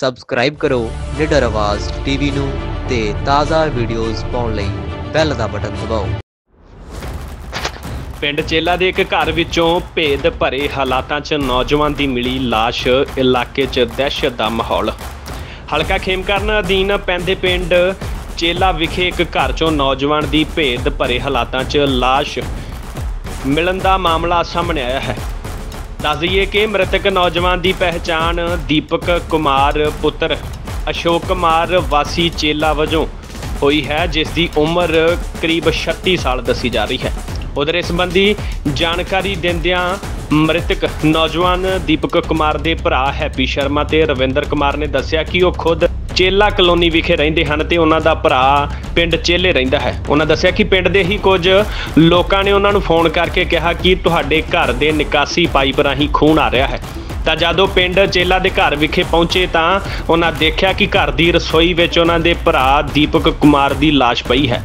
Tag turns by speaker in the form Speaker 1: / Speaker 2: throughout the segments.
Speaker 1: Subscribe ਕਰੋ ਨਿਡਰ ਆਵਾਜ਼ ਟੀਵੀ ਨੂੰ ਤੇ ਤਾਜ਼ਾ ਵੀਡੀਓਜ਼ ਪਾਉਣ ਲਈ ਬੈਲ ਦਾ ਬਟਨ ਦਬਾਓ।
Speaker 2: ਪਿੰਡ ਚੇਲਾ ਦੇ ਇੱਕ ਘਰ ਵਿੱਚੋਂ ਭੇਦ ਭਰੇ ਹਾਲਾਤਾਂ 'ਚ ਨੌਜਵਾਨ ਦੀ ਮਿਲੀ ਲਾਸ਼ ਇਲਾਕੇ 'ਚ ਦਹਿਸ਼ਤ ਦਾ ਮਾਹੌਲ। ਹਲਕਾ ਖੇਮਕਰਨ ਅਧੀਨ ਪੈਂਦੇ ਪਿੰਡ ਚੇਲਾ ਵਿਖੇ ਇੱਕ ਘਰ 'ਚੋਂ ਨੌਜਵਾਨ ਦੀ ਭੇਦ ਭਰੇ ਹਾਲਾਤਾਂ 'ਚ ਲਾਸ਼ ਮਿਲਣ ਦਾ ਮਾਮਲਾ ਸਾਹਮਣੇ ਆਇਆ ਹੈ। ਦੱਸ ਦਈਏ ਕਿ ਮ੍ਰਿਤਕ ਨੌਜਵਾਨ ਦੀ ਪਹਿਚਾਣ ਦੀਪਕ ਕੁਮਾਰ ਪੁੱਤਰ ਅਸ਼ੋਕ ਕੁਮਾਰ ਵਾਸੀ ਚੇਲਾ ਵਜੋਂ ਹੋਈ ਹੈ, ਜਿਸ ਦੀ ਉਮਰ ਕਰੀਬ 36 ਸਾਲ ਦੱਸੀ ਜਾ ਰਹੀ ਹੈ। ਉਧਰ ਇਸ ਸੰਬੰਧੀ ਜਾਣਕਾਰੀ ਦਿੰਦਿਆਂ ਮ੍ਰਿਤਕ ਨੌਜਵਾਨ ਦੀਪਕ ਕੁਮਾਰ ਦੇ ਭਰਾ ਹੈਪੀ ਸ਼ਰਮਾ ਤੇ ਰਵਿੰਦਰ ਕੁਮਾਰ ਨੇ ਦੱਸਿਆ ਕਿ ਉਹ ਖੁਦ ਚੇਲਾ ਕਲੋਨੀ ਵਿਖੇ ਰਹਿੰਦੇ ਹਨ ਤੇ ਉਹਨਾਂ ਦਾ ਭਰਾ ਪਿੰਡ ਚੇਲੇ ਰਹਿੰਦਾ ਹੈ। ਉਹਨਾਂ ਦੱਸਿਆ ਕਿ ਪਿੰਡ ਦੇ ਹੀ ਕੁਝ ਲੋਕਾਂ ਨੇ ਉਹਨਾਂ ਨੂੰ ਫੋਨ ਕਰਕੇ ਕਿਹਾ ਕਿ ਤੁਹਾਡੇ ਘਰ ਦੇ ਨਿਕਾਸੀ ਪਾਈਪ ਰਾਹੀਂ ਖੂਨ ਆ ਰਿਹਾ ਹੈ। ਤਾਂ ਜਦੋਂ ਪਿੰਡ ਚੇਲਾ ਦੇ ਘਰ ਵਿਖੇ ਪਹੁੰਚੇ ਤਾਂ ਉਹਨਾਂ ਦੇਖਿਆ ਕਿ ਘਰ ਦੀ ਰਸੋਈ ਵਿੱਚ ਉਹਨਾਂ ਦੇ ਭਰਾ ਦੀਪਕ ਕੁਮਾਰ ਦੀ ਲਾਸ਼ ਪਈ ਹੈ।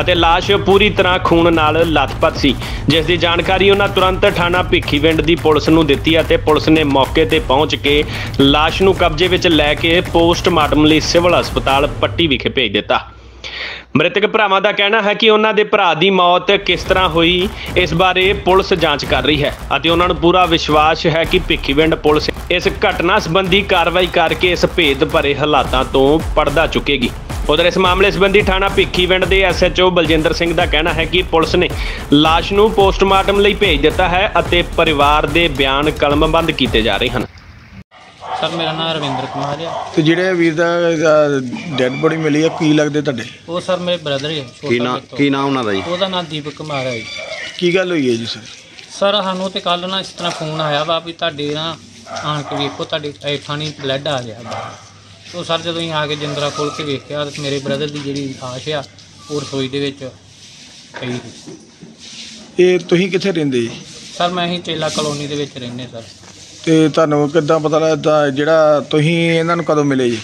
Speaker 2: ਅਤੇ ਲਾਸ਼ ਪੂਰੀ ਤਰ੍ਹਾਂ ਖੂਨ ਨਾਲ ਲੱਥਪੱਥ ਸੀ। ਜਿਸ ਦੀ ਜਾਣਕਾਰੀ ਉਹਨਾਂ ਤੁਰੰਤ ਥਾਣਾ ਭਿੱਖੀਵਿੰਡ ਦੀ ਪੁਲਿਸ ਨੂੰ ਦਿੱਤੀ ਅਤੇ ਪੁਲਿਸ ਨੇ ਮੌਕੇ ਤੇ ਪਹੁੰਚ ਕੇ ਲਾਸ਼ ਨੂੰ ਕਬਜ਼ੇ ਵਿੱਚ ਲੈ ਕੇ ਪੋਸਟਮਾਰਟਮ ਲਈ ਸਿਵਲ ਹਸਪਤਾਲ ਪੱਟੀ ਵਿਖੇ ਭੇਜ ਦਿੱਤਾ। ਮ੍ਰਿਤਕ ਭਰਾਵਾਂ ਦਾ ਕਹਿਣਾ ਹੈ ਕਿ ਉਹਨਾਂ ਦੇ ਭਰਾ ਦੀ ਮੌਤ ਕਿਸ ਤਰ੍ਹਾਂ ਹੋਈ, ਇਸ ਬਾਰੇ ਪੁਲਿਸ ਜਾਂਚ ਕਰ ਰਹੀ ਹੈ ਅਤੇ ਉਹਨਾਂ ਨੂੰ ਪੂਰਾ ਵਿਸ਼ਵਾਸ ਹੈ ਕਿ ਭਿੱਖੀਵਿੰਡ ਪੁਲਿਸ ਇਸ ਘਟਨਾ ਸੰਬੰਧੀ ਕਾਰਵਾਈ ਕਰਕੇ ਇਸ ਭੇਦ ਭਰੇ ਹਾਲਾਤਾਂ ਤੋਂ ਪਰਦਾ ਚੁੱਕੇਗੀ। ਉਧਰ ਇਸ ਮਾਮਲੇ ਸੰਬੰਧੀ ਥਾਣਾ ਭਿੱਖੀਵਿੰਡ ਦੇ ਐਸਐਚਓ ਬਲਜਿੰਦਰ ਸਿੰਘ ਦਾ ਕਹਿਣਾ ਹੈ ਕਿ ਪੁਲਿਸ ਨੇ ਲਾਸ਼ ਨੂੰ ਪੋਸਟਮਾਰਟਮ ਲਈ ਭੇਜ ਦਿੱਤਾ ਹੈ ਅਤੇ ਪਰਿਵਾਰ ਦੇ ਬਿਆਨ ਕਲਮਬੰਦ ਕੀਤੇ ਜਾ ਰਹੇ ਹਨ।
Speaker 3: ਸਰ ਮੇਰਾ ਨਾਮ ਰਵਿੰਦਰ ਕੁਮਾਰ ਆ।
Speaker 4: ਤੇ ਜਿਹੜੇ ਵੀਰ ਦਾ ਡੈੱਡ ਬੋਡੀ ਮਿਲੀ ਆ ਕੀ ਲੱਗਦੇ ਤੁਹਾਡੇ?
Speaker 3: ਉਹ ਸਰ ਮੇਰੇ ਬ੍ਰਦਰ ਹੈ
Speaker 5: ਕੀ ਨਾਮ ਕੀ ਨਾਮ ਉਹਨਾਂ ਦਾ ਜੀ?
Speaker 3: ਉਹਦਾ ਨਾਮ ਦੀਪਕ ਕੁਮਾਰ ਹੈ ਜੀ।
Speaker 4: ਕੀ ਗੱਲ ਹੋਈ ਹੈ ਜੀ ਸਰ?
Speaker 3: ਸਰ ਸਾਨੂੰ ਤੇ ਕੱਲ ਨਾ ਇਸ ਤਰ੍ਹਾਂ ਫੋਨ ਆਇਆ ਵਾ ਵੀ ਤੁਹਾਡੇ ਨਾ ਆਣ ਕੇ ਵੇਖੋ ਤੁਹਾਡੇ ਨਹੀਂ ਬਲੱਡ ਆ ਰਿਹਾ ਤੋ ਸਰ ਜਦੋਂ ਅਸੀਂ ਆ ਕੇ ਜਿੰਦਰਾ ਖੋਲ ਕੇ ਵੇਖਿਆ ਤੇ ਮੇਰੇ ਬ੍ਰਦਰ ਦੀ ਜਿਹੜੀ ਲਾਸ਼ ਆ ਉਹ ਰਸੋਈ ਦੇ ਵਿੱਚ ਪਈ ਸੀ।
Speaker 4: ਇਹ ਤੁਸੀਂ ਕਿੱਥੇ ਰਹਿੰਦੇ ਜੀ?
Speaker 3: ਸਰ ਮੈਂ ਹੀ ਚੇਲਾ ਕਲੋਨੀ ਦੇ ਵਿੱਚ ਰਹਿੰਦੇ ਸਰ।
Speaker 4: ਤੇ ਤੁਹਾਨੂੰ ਕਿੱਦਾਂ ਪਤਾ ਲੱਗਦਾ ਜਿਹੜਾ ਤੁਸੀਂ ਇਹਨਾਂ ਨੂੰ ਕਦੋਂ ਮਿਲੇ ਜੀ?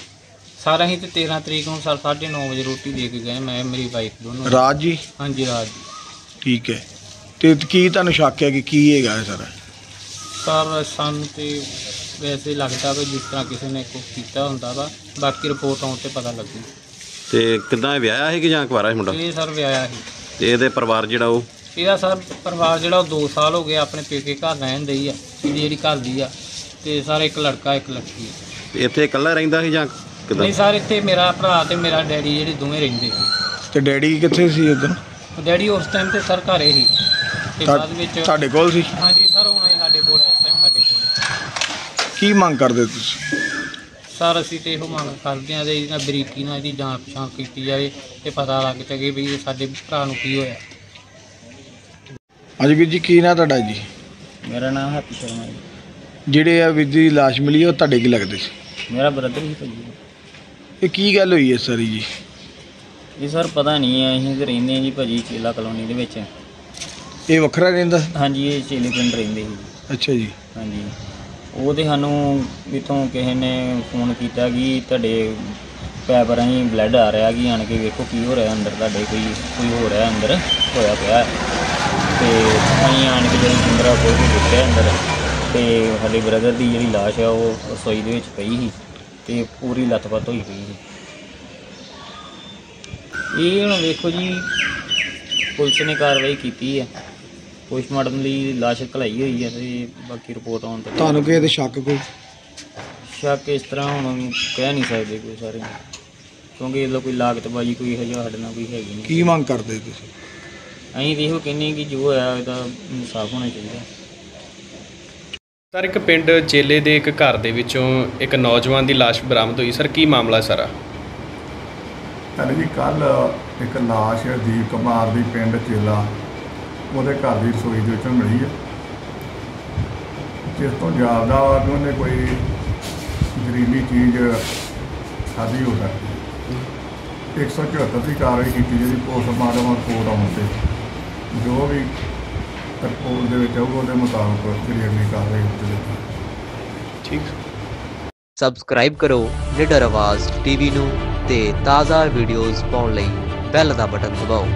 Speaker 3: ਸਰ ਅਸੀਂ ਤੇ 13 ਤਰੀਕ ਨੂੰ ਸਰ 9:30 ਵਜੇ ਰੋਟੀ ਦੇ ਕੇ ਗਏ ਮੈਂ ਮੇਰੀ ਵਾਈਫ ਦੋਨੋਂ।
Speaker 4: ਰਾਜ ਜੀ?
Speaker 3: ਹਾਂਜੀ ਰਾਜ
Speaker 4: ਠੀਕ ਹੈ। ਤੇ ਕੀ ਤੁਹਾਨੂੰ ਸ਼ੱਕ ਹੈ ਕਿ ਕੀ ਹੈਗਾ ਇਹ ਸਾਰਾ?
Speaker 3: ਸਰ ਸਾਨੂੰ ਤੇ ਵੈਸੇ ਲੱਗਦਾ ਵੀ ਜਿਸ ਤਰ੍ਹਾਂ ਕਿਸੇ ਨੇ ਕੁਝ ਕੀਤਾ ਹੁੰਦਾ ਵਾ ਬਾਕੀ ਰਿਪੋਰਟ ਆਉਣ ਤੇ ਪਤਾ ਲੱਗੂ।
Speaker 5: ਤੇ ਕਿੱਦਾਂ ਇਹ ਵਿਆਹਿਆ ਸੀ ਕਿ ਜਾਂ ਕੁਆਰਾ ਸੀ ਮੁੰਡਾ?
Speaker 3: ਇਹ ਸਰ ਵਿਆਹਿਆ ਸੀ।
Speaker 5: ਤੇ ਇਹਦੇ ਪਰਿਵਾਰ ਜਿਹੜਾ ਉਹ?
Speaker 3: ਇਹਦਾ ਸਰ ਪਰਿਵਾਰ ਜਿਹੜਾ ਉਹ 2 ਸਾਲ ਹੋ ਗਏ ਆਪਣੇ ਪੇਕੇ ਘਰ ਰਹਿਣ ਦਈ ਆ ਇਹਦੀ ਜਿਹੜੀ ਘਰ ਦੀ ਆ। ਤੇ ਸਰ ਇੱਕ ਲੜਕਾ ਇੱਕ ਲੜਕੀ ਆ।
Speaker 5: ਤੇ ਇੱਥੇ ਇਕੱਲਾ ਰਹਿੰਦਾ ਸੀ ਜਾਂ ਕਿੱਦਾਂ?
Speaker 3: ਨਹੀਂ ਸਰ ਇੱਥੇ ਮੇਰਾ ਭਰਾ ਤੇ ਮੇਰਾ ਡੈਡੀ ਜਿਹੜੇ ਦੋਵੇਂ ਰਹਿੰਦੇ ਆ।
Speaker 4: ਤੇ ਡੈਡੀ ਕਿੱਥੇ ਸੀ ਉਦੋਂ
Speaker 3: ਡੈਡੀ ਉਸ ਟਾਈਮ ਤੇ ਸਰ ਘਰੇ ਹੀ ਤੇ ਬਾਅਦ ਵਿੱਚ
Speaker 4: ਤੁਹਾਡੇ ਕੋਲ ਸੀ?
Speaker 3: ਹਾਂਜੀ ਸਰ ਹੁਣ ਇਹ ਸਾਡੇ ਕੋਲ ਇਸ ਟਾਈਮ ਸਾਡੇ ਕੋਲ
Speaker 4: ਕੀ ਮੰਗ ਕਰਦੇ ਤੁਸੀਂ?
Speaker 3: ਸਰ ਅਸੀਂ ਤੇ ਇਹੋ ਮੰਗ ਕਰਦੇ ਹਾਂ ਤੇ ਇਹਨਾਂ ਬਰੀਕੀ ਨਾਲ ਇਹਦੀ ਜਾਂਚ ਪਛਾਣ ਕੀਤੀ ਜਾਵੇ ਤੇ ਪਤਾ ਲੱਗ ਸਕੇ ਵੀ ਇਹ ਸਾਡੇ ਭਰਾ ਨੂੰ ਕੀ ਹੋਇਆ।
Speaker 4: ਹਾਂਜੀ ਵੀਰ ਜੀ ਕੀ ਨਾਂ ਤੁਹਾਡਾ ਜੀ?
Speaker 3: ਮੇਰਾ ਨਾਮ ਹੈਪੀ ਸ਼ਰਮਾ ਜੀ।
Speaker 4: ਜਿਹੜੇ ਆ ਵੀਰ ਦੀ ਲਾਸ਼ ਮਿਲੀ ਆ, ਉਹ ਤੁਹਾਡੇ ਕੀ ਲੱਗਦੇ ਸੀ?
Speaker 3: ਮੇਰਾ ਬ੍ਰਦਰ ਹੀ ਭਾਜੀ।
Speaker 4: ਇਹ ਕੀ ਗੱਲ ਹੋਈ ਹੈ ਸਾਰੀ ਜੀ?
Speaker 3: ਇਹ ਸਰ ਪਤਾ ਨਹੀਂ ਹੈ ਅਸੀਂ ਤੇ ਰਹਿੰਦੇ ਹਾਂ ਜੀ ਭਾਜੀ ਚੇਲਾ ਕਲੋਨੀ ਦੇ ਵਿੱਚ।
Speaker 4: ਇਹ ਵੱਖਰਾ ਰਹਿੰਦਾ?
Speaker 3: ਹਾਂਜੀ ਇਹ ਚੇਲੇ ਪਿੰਡ ਰਹਿੰਦੇ ਸੀ।
Speaker 4: ਅੱਛਾ ਜੀ।
Speaker 3: ਹਾਂਜੀ। ਉਹ ਤੇ ਸਾਨੂੰ ਇਥੋਂ ਕਿਸੇ ਨੇ ਫੋਨ ਕੀਤਾ ਕਿ ਤੁਹਾਡੇ ਪੈਪ ਰਾਹੀਂ ਬਲੱਡ ਆ ਰਿਹਾ ਕਿ ਆਣ ਕੇ ਵੇਖੋ ਕੀ ਹੋ ਰਿਹਾ ਅੰਦਰ, ਤੁਹਾਡੇ ਕੋਈ ਕੋਈ ਹੋ ਰਿਹਾ ਅੰਦਰ, ਹੋਇਆ ਪਿਆ ਹੈ। ਤੇ ਅਸੀਂ ਆਣ ਕੇ ਜਿਹੜੀ ਅੰਦਰ ਖੋਲ ਕੇ ਦੇਖਿਆ ਅੰਦਰ, ਤੇ ਸਾਡੇ ਬ੍ਰਦਰ ਦੀ ਜਿਹੜੀ ਲਾਸ਼ ਆ, ਉਹ ਰਸੋਈ ਦੇ ਵਿੱਚ ਪਈ ਸੀ ਤੇ ਪੂਰੀ ਲੱਤਪੱਤ ਹੋਈ ਪਈ ਸੀ ਇਹ ਹੁਣ ਵੇਖੋ ਜੀ, ਪੁਲਿਸ ਨੇ ਕਾਰਵਾਈ ਕੀਤੀ ਹੈ ਪੋਸਟਮਾਰਟਮ ਲਈ ਲਾਸ਼ ਘਲਾਈ ਹੋਈ ਹੈ ਤੇ ਬਾਕੀ ਰਿਪੋਰਟ ਆਉਣ ਤੇ
Speaker 4: ਤੁਹਾਨੂੰ ਕਿਸੇ ਤੇ ਸ਼ੱਕ ਕੋਈ?
Speaker 3: ਸ਼ੱਕ ਇਸ ਤਰ੍ਹਾਂ ਹੁਣ ਕਹਿ ਨਹੀਂ ਸਕਦੇ ਕੋਈ ਸਾਰੇ। ਕਿਉਂਕਿ ਇਹਦਾ ਕੋਈ ਲਾਗਤਬਾਜੀ ਕੋਈ ਇਹੋ ਜਿਹਾ ਸਾਡੇ ਨਾਲ ਕੋਈ ਹੈਗੀ ਨਹੀਂ।
Speaker 4: ਕੀ ਮੰਗ ਕਰਦੇ ਤੁਸੀਂ?
Speaker 3: ਅਸੀਂ ਤੇ ਇਹੋ ਕਹਿੰਦੇ ਕਿ ਜੋ ਹੋਇਆ ਇਹਦਾ ਇਨਸਾਫ ਹੋਣਾ ਚਾਹੀਦਾ।
Speaker 2: ਸਰ ਇੱਕ ਪਿੰਡ ਚੇਲੇ ਦੇ ਇੱਕ ਘਰ ਦੇ ਵਿੱਚੋਂ ਇੱਕ ਨੌਜਵਾਨ ਦੀ ਲਾਸ਼ ਬਰਾਮਦ ਹੋਈ। ਸਰ ਕੀ ਮਾਮਲਾ ਸਾਰਾ?
Speaker 6: ਕੱਲ੍ਹ ਜੀ ਕੱਲ ਇੱਕ ਲਾਸ਼ ਦੀਪ ਕੁਮਾਰ ਦੀ ਪਿੰਡ ਚੇਲਾ। ਉਹਦੇ ਘਰ ਦੀ ਰਸੋਈ ਦੇ ਵਿੱਚੋਂ ਮਿਲੀ ਹੈ ਜਿਸ ਤੋਂ ਜਾਪਦਾ ਵਾ ਕਿ ਉਹਨੇ ਕੋਈ ਜ਼ਹਿਰੀਲੀ ਚੀਜ਼ ਖਾਧੀ ਹੋ ਸਕਦੀ ਹੈ 174 ਦੀ ਕਾਰਵਾਈ ਕੀਤੀ ਜਿਹੜੀ ਪੋਸਟਮਾਰਟਮ ਰਿਪੋਰਟ ਆਉਣ ਤੇ। ਜੋ ਵੀ ਰਿਪੋਰਟ ਦੇ ਵਿੱਚ ਆਊਗਾ, ਉਹਦੇ ਮੁਤਾਬਕ ਜਿਹੜੀ ਅਗਲੀ ਕਾਰਵਾਈ ਹੋਵੇਗੀ
Speaker 2: ਠੀਕ।
Speaker 1: ਸਬਸਕ੍ਰਾਈਬ ਕਰੋ ਨਿਡਰ ਆਵਾਜ਼ ਟੀਵੀ ਨੂੰ ਤੇ ਤਾਜ਼ਾ ਵੀਡੀਓਜ਼ ਪਾਉਣ ਲਈ ਬੈਲ ਦਾ ਬਟਨ ਦਬਾਓ।